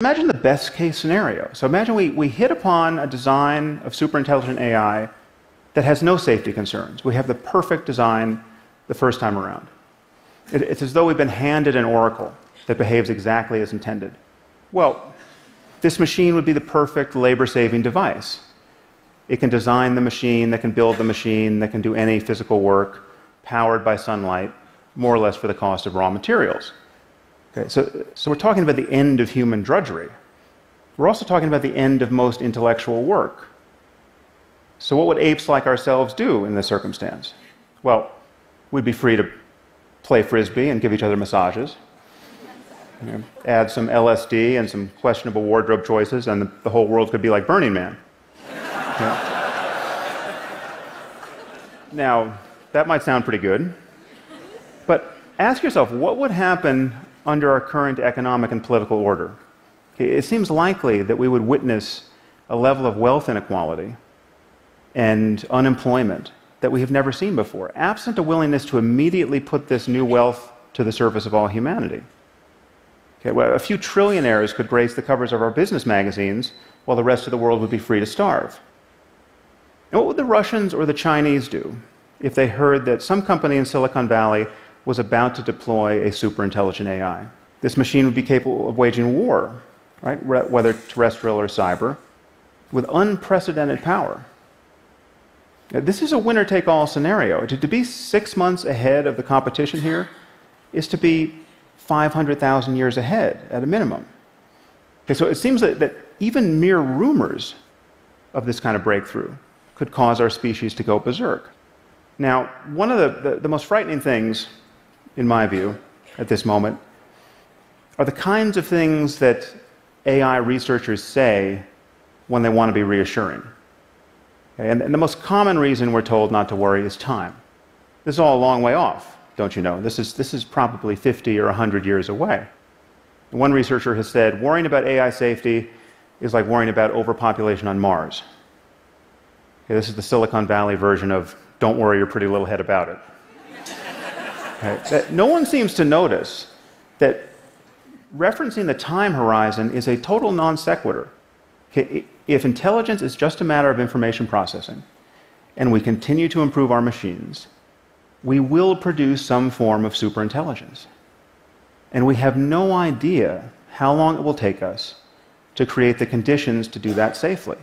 Imagine the best case scenario. So imagine we, we hit upon a design of super intelligent AI that has no safety concerns. We have the perfect design the first time around. It, it's as though we've been handed an oracle that behaves exactly as intended. Well, this machine would be the perfect labor saving device. It can design the machine, that can build the machine, that can do any physical work, powered by sunlight, more or less for the cost of raw materials. Okay, so, so we're talking about the end of human drudgery. We're also talking about the end of most intellectual work. So, what would apes like ourselves do in this circumstance? Well, we'd be free to play frisbee and give each other massages, you know, add some LSD and some questionable wardrobe choices, and the, the whole world could be like Burning Man. Now, that might sound pretty good, but ask yourself what would happen under our current economic and political order? Okay, it seems likely that we would witness a level of wealth inequality and unemployment that we have never seen before, absent a willingness to immediately put this new wealth to the service of all humanity. Okay, well, a few trillionaires could grace the covers of our business magazines while the rest of the world would be free to starve. And what would the Russians or the Chinese do if they heard that some company in Silicon Valley was about to deploy a super intelligent AI? This machine would be capable of waging war, right, whether terrestrial or cyber, with unprecedented power. Now, this is a winner take all scenario. To, to, be six months ahead of the competition here is to be 500,000 years ahead at a minimum. Okay, so it seems that, that even mere rumors of this kind of breakthrough could cause our species to go berserk. Now, one of the, the, the most frightening things, in my view, at this moment, are the kinds of things that AI researchers say when they want to be reassuring. And, the most common reason we're told not to worry is time. This is all a long way off, don't you know? This is, this is probably 50 or 100 years away. One researcher has said worrying about AI safety is like worrying about overpopulation on Mars. Okay, this is the Silicon Valley version of don't worry your pretty little head about it. Okay, no one seems to notice that referencing the time horizon is a total non sequitur. If intelligence is just a matter of information processing, and we continue to improve our machines, we will produce some form of superintelligence. And we have no idea how long it will take us to create the conditions to do that safely.